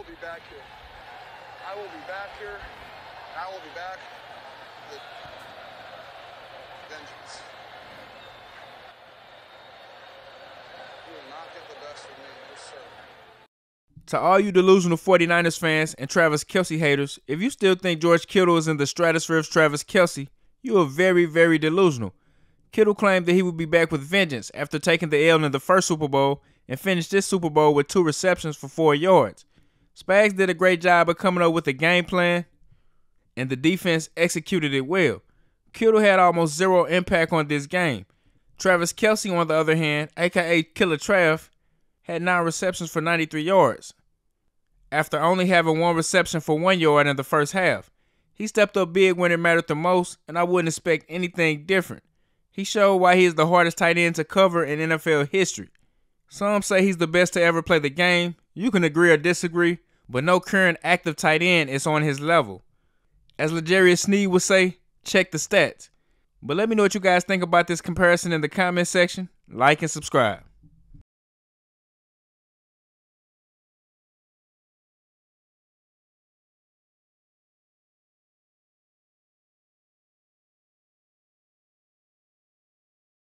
will be back here. I will be back here. I will be back vengeance. You will not get the best of me, sir. To all you delusional 49ers fans and Travis Kelce haters, if you still think George Kittle is in the stratosphere of Travis Kelce, you are very, very delusional. Kittle claimed that he would be back with vengeance after taking the L in the first Super Bowl and finished this Super Bowl with two receptions for four yards. Spags did a great job of coming up with a game plan, and the defense executed it well. Kittle had almost zero impact on this game. Travis Kelce, on the other hand, aka Killer Trav, had nine receptions for 93 yards. After only having one reception for one yard in the first half, he stepped up big when it mattered the most, and I wouldn't expect anything different. He showed why he is the hardest tight end to cover in NFL history. Some say he's the best to ever play the game. You can agree or disagree, but no current active tight end is on his level. As L'Jarius Sneed would say, check the stats. But let me know what you guys think about this comparison in the comment section. Like and subscribe.